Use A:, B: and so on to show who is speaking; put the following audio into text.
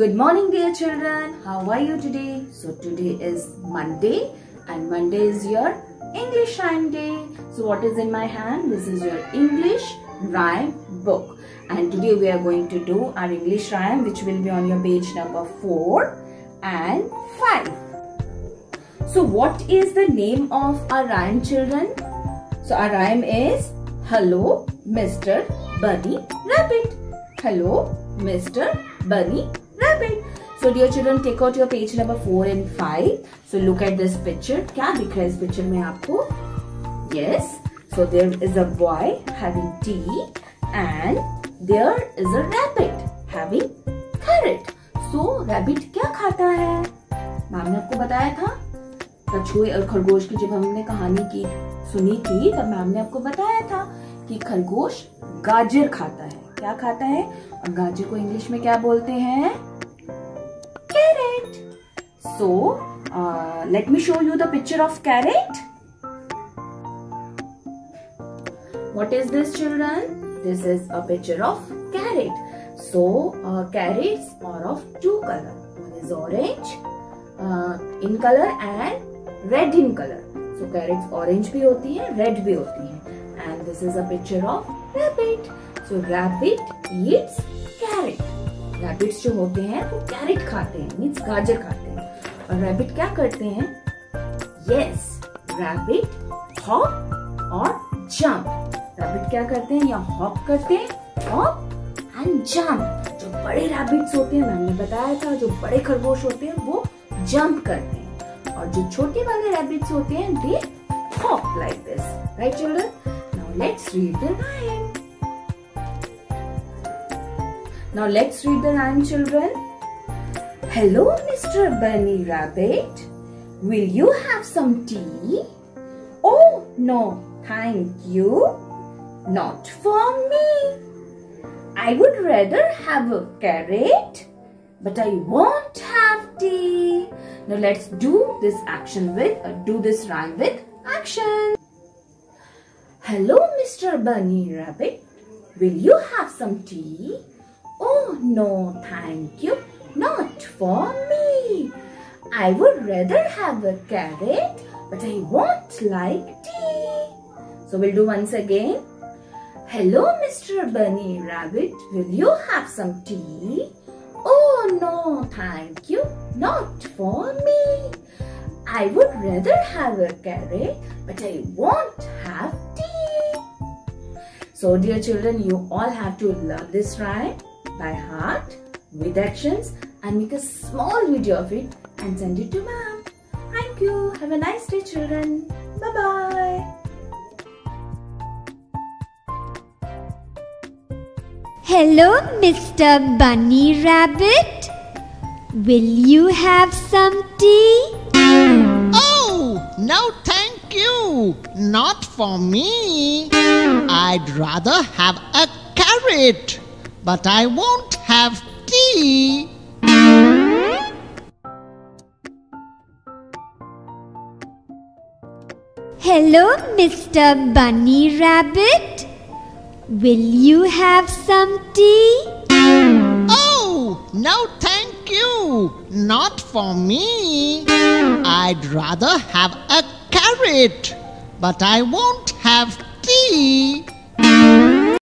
A: Good morning, dear children. How are you today? So, today is Monday, and Monday is your English rhyme day. So, what is in my hand? This is your English rhyme book. And today we are going to do our English rhyme, which will be on your page number 4 and 5. So, what is the name of our rhyme, children? So, our rhyme is Hello, Mr. Bunny Rabbit. Hello, Mr. Bunny rabbit. So dear children, take out your page number 4 and 5. So look at this picture. क्या दिख रहा है इस picture में आपको? Yes. So there is a boy having tea and there is a rabbit having carrot. So rabbit क्या खाता है? मैम ने आपको बताया था कछुए और खरगोश की जब हमने कहानी की सुनी थी तब मैम ने आपको बताया था कि खरगोश गाजर खाता है क्या खाता है और गाजर को इंग्लिश में क्या बोलते हैं so let me show you the picture of carrot what is this children this is a picture of carrot so uh, carrots are of two color one is orange uh, in color and red in color so carrots orange भी होती है red भी होती है and this is a picture of rabbit so rabbit eats carrot rabbits जो होते हैं वो carrot खाते हैं means गाजर खाते हैं और rabbit क्या करते हैं? Yes, rabbit hop और jump. रैबिट क्या करते हैं? या हॉप करते हैं? हॉप एंड जंप जो बड़े रैबिट्स होते हैं, मैंने बताया था, जो बड़े खरगोश होते हैं, वो जंप करते हैं. और जो छोटे वाले रैबिट्स होते हैं they hop like this right children now let's read the rhyme now let's read the rhyme children Hello, Mr. Bunny Rabbit. Will you have some tea? Oh, no, thank you. Not for me. I would rather have a carrot, but I won't have tea. Now let's do this action with, uh, do this rhyme with action. Hello, Mr. Bunny Rabbit. Will you have some tea? Oh, no, thank you. Not for me. I would rather have a carrot, but I won't like tea. So we'll do once again. Hello, Mr. Bunny Rabbit. Will you have some tea? Oh no, thank you. Not for me. I would rather have a carrot, but I won't have tea. So dear children, you all have to learn this rhyme by heart with actions and make a small video of it and send it to mom. Thank you. Have a nice day children. Bye-bye.
B: Hello, Mr. Bunny Rabbit. Will you have some tea?
C: Oh, no, thank you. Not for me. I'd rather have a carrot, but I won't have tea.
B: Hello, Mr. Bunny Rabbit. Will you have some tea?
C: Oh, no, thank you. Not for me. I'd rather have a carrot, but I won't have tea.